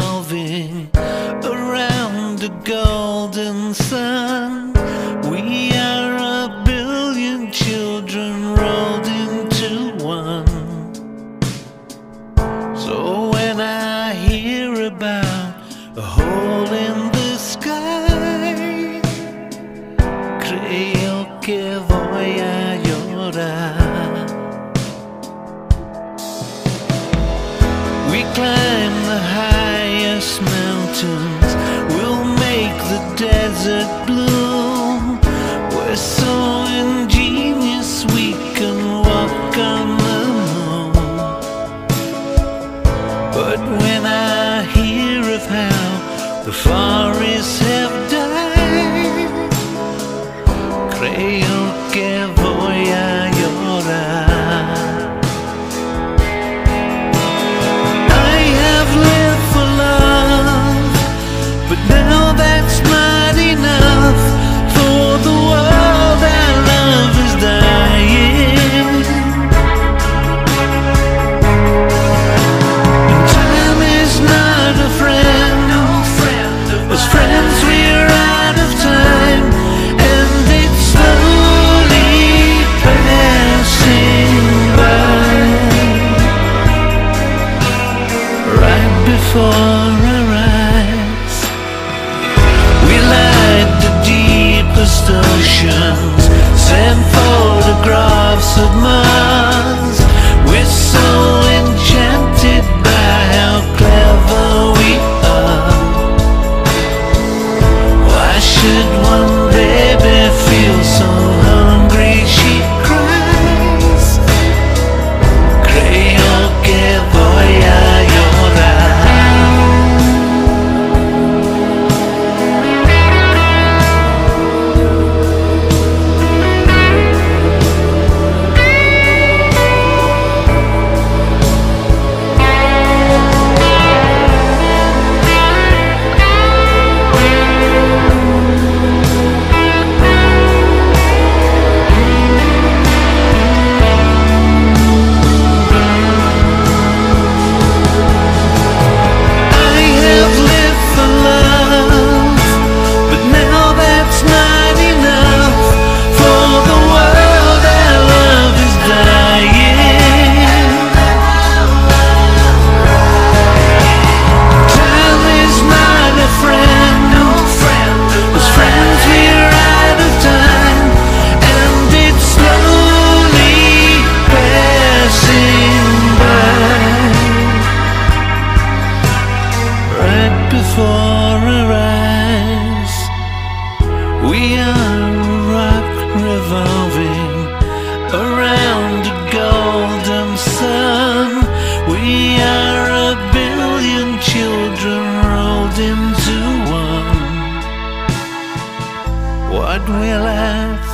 revolving around a golden sun. We are a billion children rolled into one. So when I hear about a hole in the sky, creo que voy a llorar. We climb the highest mountains, we'll make the desert bloom. We're so ingenious, we can walk on the moon. But when I hear of how the forests have died, creo que voy a llorar. Oceans, send photographs of Mars.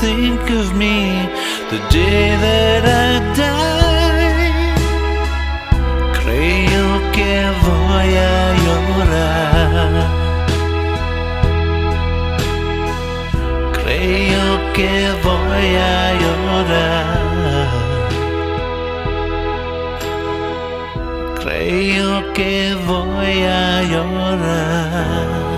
Think of me the day that I die? Creo que voy a llorar. Creo que voy a llorar. Creo que voy a llorar.